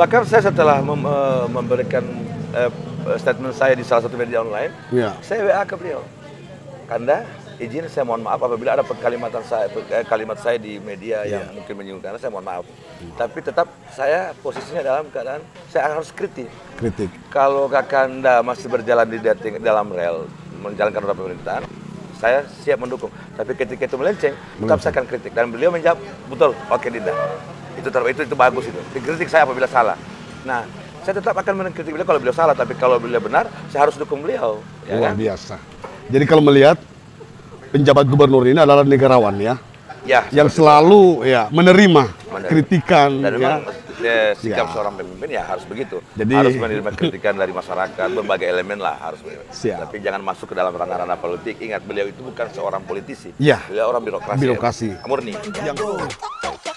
Bahkan saya setelah mem- eh, memberikan eh, statement saya di salah satu media online, Ya. saya WA ke beliau. Kanda, izin saya mohon maaf apabila ada kalimatan saya eh, kalimat saya di media yang mungkin menyinggung Anda, saya mohon maaf. Tapi tetap saya posisinya dalam keadaan saya harus kritik. Kritik. Kalau Kakanda masih berjalan di dating, dalam rel menjalankan roda pemerintahan, saya siap mendukung. Tapi ketika itu melenceng, tetap saya akan kritik. Dan beliau menjawab, betul, oke Dinda. Itu itu itu bagus itu. Dikritik saya apabila salah. Nah, saya tetap akan mengkritik beliau kalau beliau salah, tapi kalau beliau benar, saya harus dukung beliau. Ya Luar kan? biasa. Jadi kalau melihat penjabat gubernur ini adalah negarawan ya, Ya, yang selalu ya menerima Menerima. kritikan dan ya. memang eh, sikap Ya. seorang pemimpin ya harus begitu. Jadi- harus menerima kritikan dari masyarakat, berbagai elemen lah harus. Siap. Tapi jangan masuk ke dalam ranah-ranah politik. Ingat beliau itu bukan seorang politisi. Ya. Beliau orang birokrasi. Birokrasi. Murni. Jago,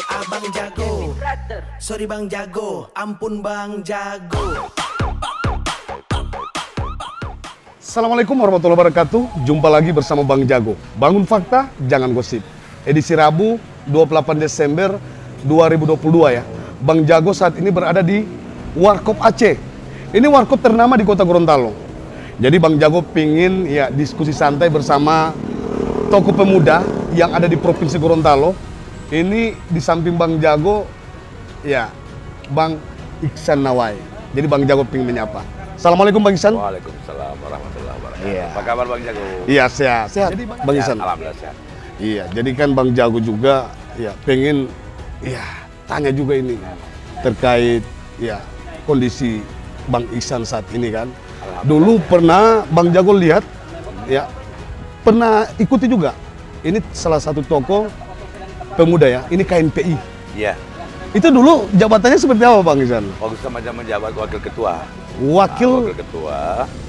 abang jago. Sorry bang jago, ampun bang jago. Assalamualaikum warahmatullahi wabarakatuh. Jumpa lagi bersama Bang Jago. Bangun fakta, jangan gosip. Edisi Rabu 28 Desember 2022 ya. Bang Jago saat ini berada di Warkop Aceh. Ini warkop ternama di Kota Gorontalo. Jadi Bang Jago pingin ya diskusi santai bersama tokoh pemuda yang ada di Provinsi Gorontalo. Ini di samping Bang Jago ya Bang Iksan Nawai. Jadi Bang Jago pingin menyapa. Assalamualaikum Bang Iksan. Waalaikumsalam warahmatullahi wabarakatuh. Iya. Apa kabar Bang Jago? Iya sehat. Sehat. Bang Sehat, Isan. Alhamdulillah sehat. Iya, jadi kan Bang Jago juga ya pengen ya tanya juga ini terkait ya kondisi Bang Ihsan saat ini kan. Dulu pernah Bang Jago lihat ya pernah ikuti juga. Ini salah satu toko pemuda ya. Ini KNPI. Iya. Itu dulu jabatannya seperti apa Bang Ihsan? Waktu sama zaman menjabat wakil ketua. Wakil Nah, wakil ketua.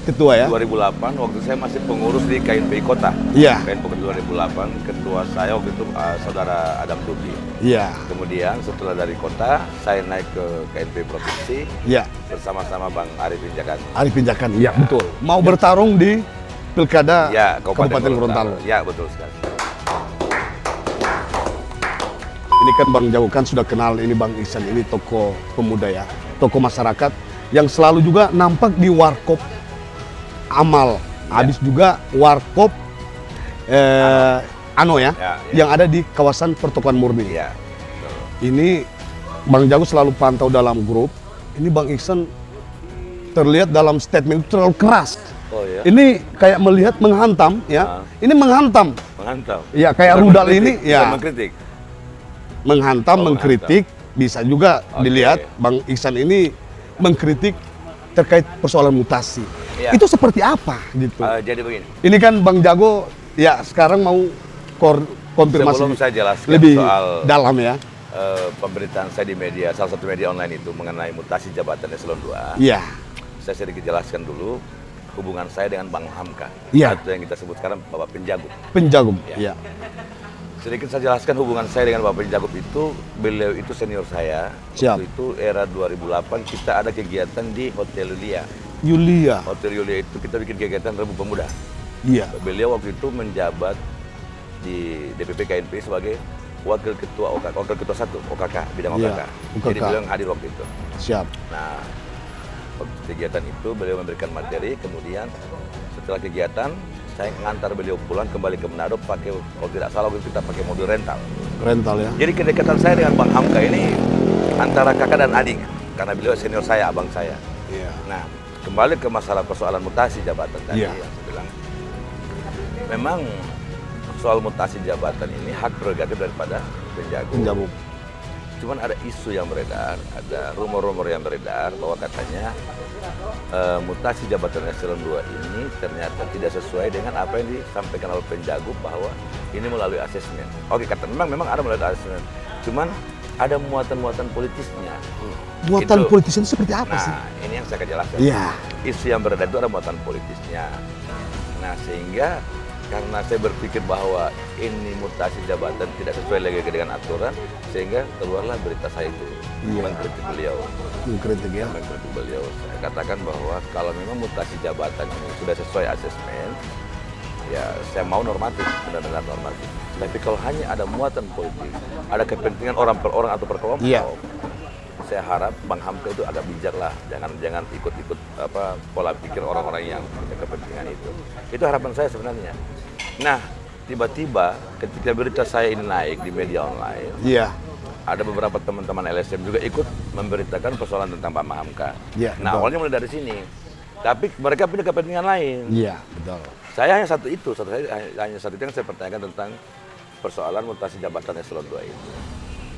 ketua ya. 2008 waktu saya masih pengurus di KNPI Kota. Iya. KNPI 2008 ketua saya waktu itu uh, saudara Adam Dubi. Iya. Kemudian setelah dari kota saya naik ke KNPI provinsi Iya. bersama-sama Bang Arifin Jakarta. Arif Pinjakan. Iya, betul. Mau bertarung di Pilkada Ya, Kabupaten, Gorontalo. Ya, betul sekali. Ini kan Bang Jago kan sudah kenal ini Bang Ihsan ini tokoh pemuda ya, tokoh masyarakat yang selalu juga nampak di warkop amal. Ya. Habis juga warkop eh, Ano ya, Ya, ya. yang ada di kawasan Pertokohan Murni. Iya. betul. Ini Bang Jago selalu pantau dalam grup. Ini Bang Ihsan terlihat dalam statement itu terlalu keras. Oh ya. Ini kayak melihat menghantam ya. Ah. Ini menghantam. Menghantam. Ya kayak Bukan rudal mengkritik, ini bukan ya mengkritik. menghantam, Oh, mengkritik, bisa juga Oke. dilihat Bang Ihsan ini mengkritik terkait persoalan mutasi. Iya. Itu seperti apa gitu? Uh, jadi begini. Ini kan Bang Jago ya sekarang mau kor- konfirmasi Sebelum saya jelaskan lebih soal dalam ya. uh, pemberitaan saya di media, salah satu media online itu mengenai mutasi jabatan eselon 2. Iya. Saya sedikit jelaskan dulu hubungan saya dengan Bang Hamka. Iya. Atau yang kita sebut sekarang Bapak Penjago. Penjagum. Iya. Iya. Sedikit saya jelaskan hubungan saya dengan Bapak Penjago itu, beliau itu senior saya. Siap. Waktu itu era 2008 kita ada kegiatan di Hotel Yulia. Yulia. Hotel Yulia itu kita bikin kegiatan Rebu Pemuda. Iya. Beliau waktu itu menjabat di DPP KNP sebagai wakil ketua OKK, wakil ketua satu OKK bidang OKK. OKK. Jadi beliau yang hadir waktu itu. Siap. Nah, waktu kegiatan itu beliau memberikan materi, kemudian setelah kegiatan saya ngantar beliau pulang kembali ke Manado pakai kalau tidak salah waktu kita pakai mobil rental. Rental ya. Jadi kedekatan saya dengan Bang Hamka ini antara kakak dan adik karena beliau senior saya, abang saya. Iya. Nah, kembali ke masalah persoalan mutasi jabatan tadi Iya. yang saya bilang. Memang soal mutasi jabatan ini hak prerogatif daripada penjago. Penjagum. Cuman ada isu yang beredar, ada rumor-rumor yang beredar bahwa katanya eh, mutasi jabatan eselon 2 ini ternyata tidak sesuai dengan apa yang disampaikan oleh penjago bahwa ini melalui asesmen. Oke, kata memang memang ada melalui asesmen. Cuman ada muatan-muatan politisnya. Muatan Itu. politisnya itu seperti apa sih? Nah, ini yang saya akan jelaskan. Iya. Isu yang beredar itu ada muatan politisnya. Nah, sehingga karena saya berpikir bahwa ini mutasi jabatan tidak sesuai lagi dengan aturan, sehingga keluarlah berita saya itu Iya. mengkritik beliau. Mengkritik ya. Mengkritik beliau. Saya katakan bahwa kalau memang mutasi jabatan ini sudah sesuai asesmen, ya saya mau normatif, benar-benar normatif. Tapi kalau hanya ada muatan politik, ada kepentingan orang per orang atau per kelompok, Iya. saya harap Bang Hamka itu agak bijak lah, jangan jangan ikut-ikut apa pola pikir orang-orang yang punya kepentingan itu. Itu harapan saya sebenarnya. Nah, tiba-tiba ketika berita saya ini naik di media online, Iya. ada beberapa teman-teman LSM juga ikut memberitakan persoalan tentang Pak Mahamka. Iya, nah, betul. awalnya mulai dari sini. Tapi mereka punya kepentingan lain. Iya, betul. Saya hanya satu itu, satu saya hanya satu itu yang saya pertanyakan tentang persoalan mutasi jabatan eselon 2 itu.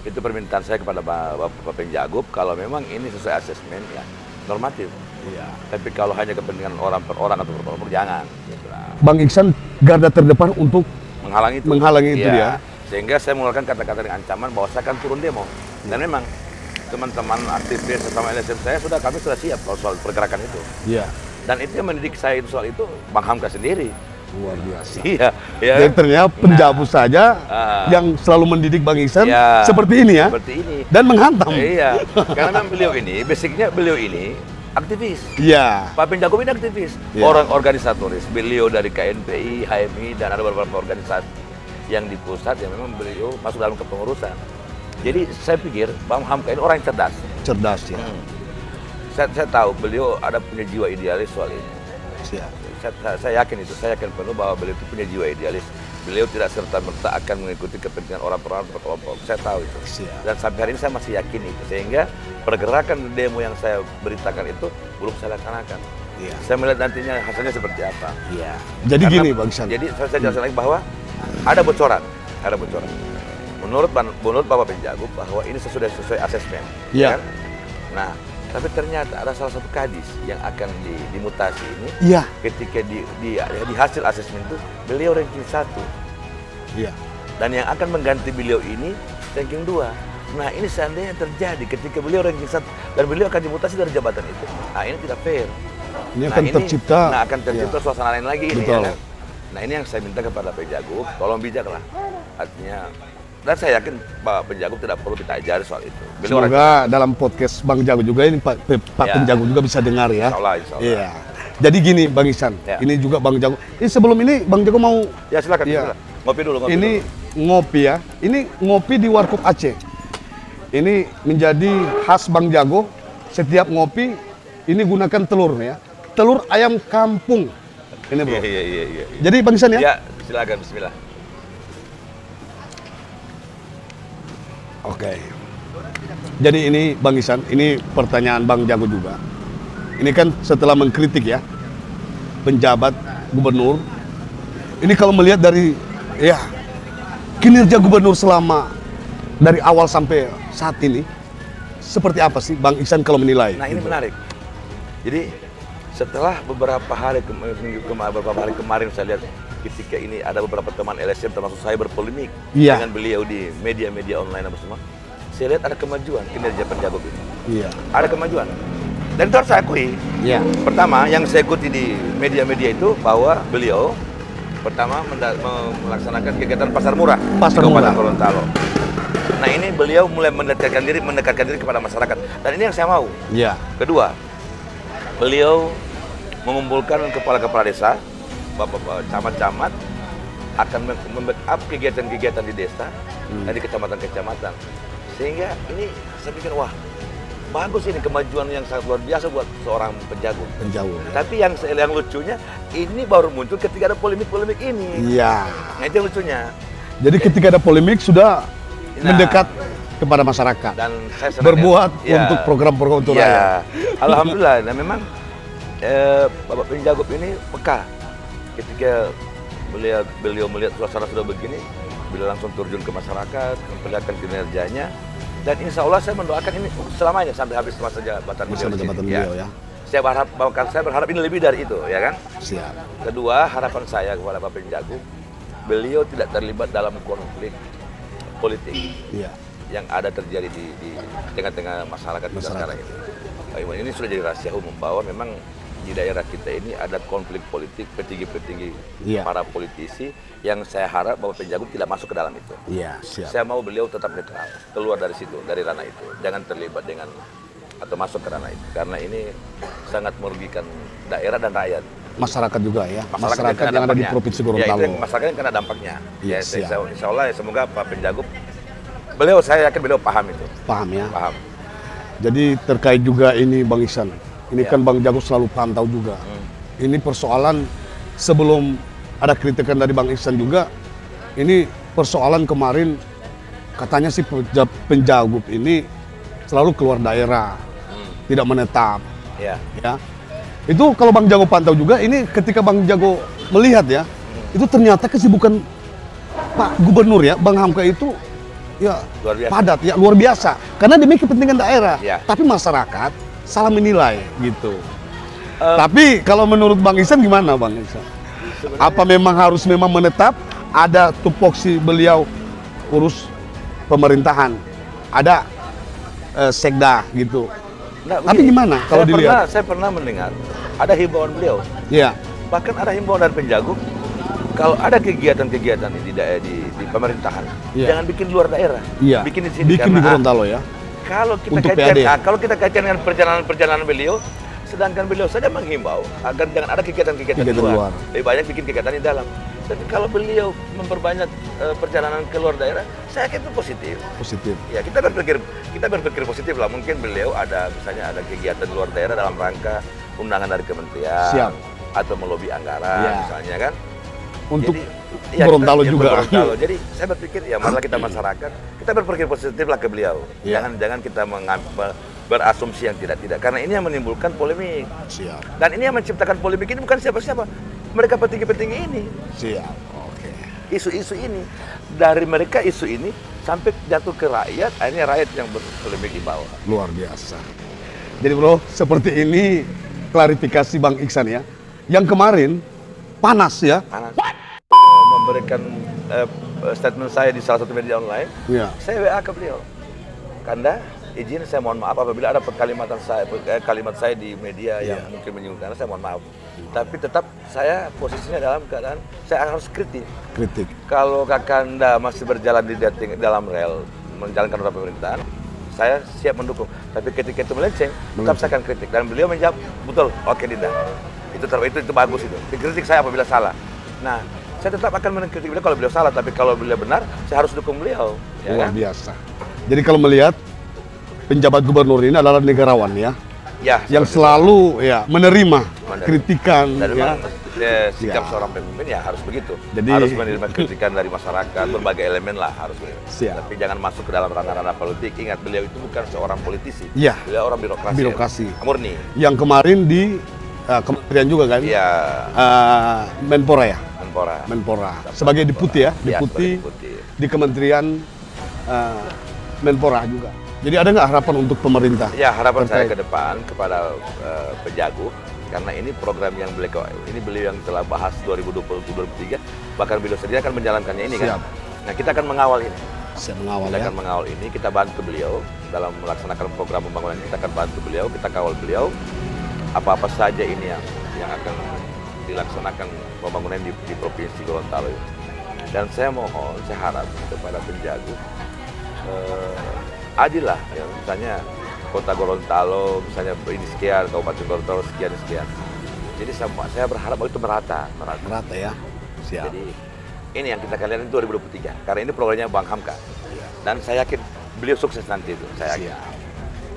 Itu permintaan saya kepada Pak Bapak Penjagup kalau memang ini sesuai asesmen ya normatif. Iya. Tapi kalau hanya kepentingan orang per orang atau per kelompok jangan. Gitu lah. Bang Iksan garda terdepan untuk Menghalangi itu. Menghalangi itu Iya. dia. Sehingga saya mengeluarkan kata-kata dengan ancaman bahwa saya akan turun demo. Dan memang teman-teman aktivis sesama LSM saya sudah kami sudah siap kalau soal pergerakan itu. Iya. Dan itu yang mendidik saya itu soal itu Bang Hamka sendiri. Luar biasa. Iya, ya. Jadi ternyata penjabu saja Ah. yang selalu mendidik Bang Iksan Iya. seperti ini ya. Seperti ini. Dan menghantam. Iya, karena beliau ini, basicnya beliau ini aktivis. Iya. Pak Penjagow ini aktivis, Iya. orang organisatoris. Beliau dari KNPI, HMI, dan ada beberapa organisasi yang di pusat yang memang beliau masuk dalam kepengurusan. Jadi saya pikir Bang Hamka ini orang yang cerdas. Cerdas ya. Hmm. Saya, saya tahu beliau ada punya jiwa idealis soal ini. Siap. Saya- saya yakin itu, saya yakin penuh bahwa beliau itu punya jiwa idealis. Beliau tidak serta merta akan mengikuti kepentingan orang per orang per kelompok. Saya tahu itu. Dan sampai hari ini saya masih yakin itu. Sehingga pergerakan demo yang saya beritakan itu belum saya laksanakan. Iya. Saya melihat nantinya hasilnya seperti apa. Iya. Jadi Karena- gini Bang Iksan. Jadi saya, saya jelaskan lagi bahwa ada bocoran, ada bocoran. Menurut menurut Bapak Penjagup bahwa ini sesuai sesuai asesmen. Iya. kan? Nah, tapi ternyata ada salah satu kadis yang akan di- dimutasi ini Iya. ketika di, di, di hasil asesmen itu beliau ranking satu Iya. dan yang akan mengganti beliau ini ranking dua. Nah ini seandainya terjadi ketika beliau ranking satu dan beliau akan dimutasi dari jabatan itu, nah ini tidak fair. Ini Nah, akan tercipta. Nah akan tercipta Iya. suasana lain lagi ini. Betul. ya kan? Nah ini yang saya minta kepada Pak Jagup, tolong bijak lah. Artinya dan saya yakin Pak Penjagup tidak perlu kita ajari soal itu. Beliau orang Semoga dalam podcast Bang Jago juga ini Pak Pak Ya. Penjago juga bisa dengar ya. Insya Allah, insya Allah. Iya. Jadi gini Bang Iksan, Ya. ini juga Bang Jago. Ini sebelum ini Bang Jago mau Ya silakan, Iya. silakan. Ngopi dulu, ngopi ini dulu. ngopi ya. Ini ngopi di Warkop Aceh. Ini menjadi khas Bang Jago. Setiap ngopi ini gunakan telur ya. Telur ayam kampung. Ini bro. Iya, iya, iya, iya. Jadi Bang Iksan ya. Ya, silakan bismillah. Oke. Jadi ini Bang Isan, ini pertanyaan Bang Jago juga. Ini kan setelah mengkritik ya penjabat gubernur. Ini kalau melihat dari ya kinerja gubernur selama dari awal sampai saat ini seperti apa sih Bang Iksan kalau menilai? Nah ini Gitu. menarik. Jadi setelah beberapa hari kemarin, beberapa hari kemarin saya lihat ketika ini ada beberapa teman LSM termasuk saya berpolemik Iya. dengan beliau di media-media online apa semua. Saya lihat ada kemajuan kinerja penjago ini. Iya. Ada kemajuan. Dan itu harus saya akui. Iya. Pertama, yang saya ikuti di media-media itu bahwa beliau pertama melaksanakan kegiatan pasar murah Pasar di Kabupaten. Gorontalo. Nah ini beliau mulai mendekatkan diri, mendekatkan diri kepada masyarakat. Dan ini yang saya mau. Iya. Kedua, beliau mengumpulkan kepala-kepala desa, bapak-bapak camat-camat akan mem- membackup kegiatan-kegiatan di desa dan di kecamatan-kecamatan. Sehingga ini saya pikir wah bagus ini kemajuan yang sangat luar biasa buat seorang penjago. Penjauh. ya. Tapi yang yang lucunya ini baru muncul ketika ada polemik-polemik ini. Iya. Nah itu yang lucunya. Jadi ketika ada polemik sudah Nah. mendekat kepada masyarakat. dan saya senang berbuat ya. untuk program-program untuk Ya, rakyat. Alhamdulillah. Dan memang eh, Bapak Penjagup ini peka ketika beliau beliau melihat suasana sudah begini, beliau langsung terjun ke masyarakat, memperlihatkan kinerjanya. Dan insya Allah saya mendoakan ini selamanya sampai habis masa jabatan Masa beliau. sini, jabatan beliau ya. Saya berharap, saya berharap ini lebih dari itu, ya kan? Siap. Kedua, harapan saya kepada Bapak Penjagup, beliau tidak terlibat dalam konflik politik Iya. yang ada terjadi di tengah-tengah masyarakat kita Masyarakat. sekarang ini. Pak ini sudah jadi rahasia umum bahwa memang di daerah kita ini ada konflik politik petinggi-petinggi Iya. para politisi yang saya harap Bapak Penjagup tidak masuk ke dalam itu. Iya, siap. Saya mau beliau tetap netral, keluar dari situ, dari ranah itu. Jangan terlibat dengan atau masuk ke ranah itu karena ini sangat merugikan daerah dan rakyat. Masyarakat juga ya. Masyarakat, kena yang ada di. Provinsi Ya, itu Gorontalo. yang masyarakat yang kena dampaknya. Iya, ya, saya- siap. insya Allah ya semoga Pak Penjagup, beliau saya yakin beliau paham itu, Paham ya. paham. Jadi terkait juga ini Bang Ihsan. Ini Ya. kan Bang Jago selalu pantau juga. Ini persoalan sebelum ada kritikan dari Bang Ihsan juga. Ini persoalan kemarin katanya sih penja- penjagut ini selalu keluar daerah, tidak menetap. Ya. Ya, itu kalau Bang Jago pantau juga. Ini ketika Bang Jago melihat ya, itu ternyata kesibukan Pak Gubernur ya, Bang Hamka itu ya Luar biasa. padat ya luar biasa karena demi kepentingan daerah Ya. tapi masyarakat salah menilai gitu. Eh, tapi kalau menurut bang Isan gimana bang Isan? Apa memang harus memang menetap? Ada tupoksi beliau urus pemerintahan? Ada eh, sekda gitu. Nah, Tapi begini, gimana kalau saya dilihat? Pernah, saya pernah mendengar ada himbauan beliau, ya bahkan ada himbauan dari penjagung kalau ada kegiatan-kegiatan di, daerah di, di pemerintahan, Iya. jangan bikin di luar daerah, iya. Bikin di sini bikin di karena Gorontalo ya kalau kita Untuk kaitkan, PAD. ah, kalau kita kaitkan dengan perjalanan-perjalanan beliau, sedangkan beliau saja menghimbau agar jangan ada kegiatan-kegiatan luar. luar. lebih banyak bikin kegiatan di dalam. Tapi kalau beliau memperbanyak eh, perjalanan ke luar daerah, saya kira itu positif. positif Ya kita berpikir kita berpikir positif lah. Mungkin beliau ada misalnya ada kegiatan luar daerah dalam rangka undangan dari kementerian Siap. atau melobi anggaran Ya. misalnya kan. untuk Jadi, ya, Gorontalo kita- ya, juga Gorontalo. Jadi saya berpikir ya marilah kita masyarakat kita berpikir positif lah ke beliau. Ya. Jangan jangan kita mengam- be- berasumsi yang tidak-tidak karena ini yang menimbulkan polemik. siap Dan ini yang menciptakan polemik ini bukan siapa-siapa. Mereka petinggi-petinggi ini. siap oke Isu-isu ini dari mereka isu ini sampai jatuh ke rakyat, akhirnya rakyat yang berpolemik di bawah. luar biasa. Jadi bro, seperti ini klarifikasi Bang Iksan ya. Yang kemarin panas ya. Panas. Eh, memberikan eh, statement saya di salah satu media online, Ya. saya WA ke beliau. Kanda, izin saya mohon maaf apabila ada perkalimatan saya eh, kalimat saya di media yang Iya. mungkin menyinggung saya mohon maaf. Tapi tetap saya posisinya dalam keadaan saya harus kritik. Kritik. Kalau Kakanda masih berjalan di dating- dalam rel menjalankan roda pemerintahan, saya siap mendukung. Tapi ketika itu melenceng, tetap saya akan kritik. Dan beliau menjawab, betul, oke Dinda. Itu itu, itu bagus itu. Dikritik saya apabila salah. Nah, saya tetap akan mengkritik beliau kalau beliau salah. Tapi kalau beliau benar, saya harus dukung beliau. Ya luar kan? biasa. Jadi kalau melihat penjabat gubernur ini adalah negarawan ya, Ya, yang selalu ya menerima Menerima. kritikan itu. Dan ya. eh, sikap Ya. seorang pemimpin ya harus begitu. Jadi- harus menerima kritikan dari masyarakat, berbagai elemen lah harus begitu. Siap. Tapi jangan masuk ke dalam ranah-ranah politik. Ingat beliau itu bukan seorang politisi. Iya. Beliau orang birokrasi. Birokrasi. Murni. Yang kemarin di uh, kementerian juga kan, Iya, Uh, Menpora ya, Menpora. Menpora. Sebagai deputi ya, Iya, deputi deputi. di kementerian uh, Menpora juga. Jadi ada nggak harapan untuk pemerintah? Ya harapan saya Terkait. ke depan kepada penjago karena ini program yang beliau ini beliau yang telah bahas 2020-2023 bahkan beliau sendiri akan menjalankannya ini Siap. kan. Nah kita akan mengawal ini. Saya mengawal Kita ya. akan mengawal ini, kita bantu beliau dalam melaksanakan program pembangunan. Kita akan bantu beliau, kita kawal beliau. Apa-apa saja ini yang yang akan dilaksanakan pembangunan di, di provinsi Gorontalo ini. Dan saya mohon, saya harap kepada penjago eh, adil lah, ya. misalnya kota Gorontalo, misalnya ini sekian, kabupaten Gorontalo sekian sekian. Jadi saya, saya berharap itu merata, merata. Merata ya. Siap. Jadi ini yang kita lihat di 2023 karena ini programnya Bang Hamka. Dan saya yakin beliau sukses nanti itu. Saya yakin. Siap.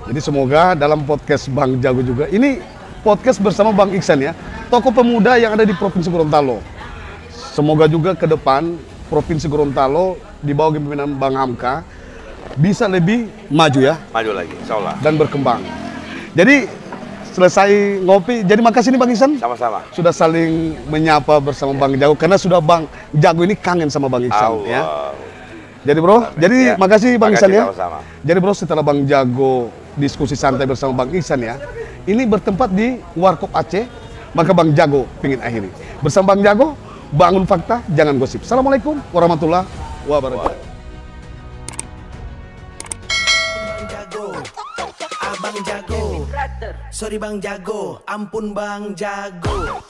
Jadi semoga dalam podcast Bang Jago juga ini podcast bersama Bang Iksan ya, tokoh pemuda yang ada di Provinsi Gorontalo. Semoga juga ke depan Provinsi Gorontalo di bawah kepemimpinan Bang Hamka bisa lebih maju ya Maju lagi, insya Allah. dan berkembang. Jadi selesai ngopi, jadi makasih nih Bang Iksan Sama-sama. sudah saling menyapa bersama Bang Jago karena sudah Bang Jago ini kangen sama Bang Iksan ya. Allah. Jadi bro, jadi Ya. makasih Bang Makasih, Iksan ya. sama-sama. Jadi bro, setelah Bang Jago diskusi santai bersama Bang Iksan ya, ini bertempat di Warkop Aceh, maka Bang Jago pingin akhiri. Bersama Bang Jago, bangun fakta, jangan gosip. Assalamualaikum warahmatullahi wabarakatuh. Jago Sorry Bang Jago Ampun Bang Jago